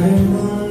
I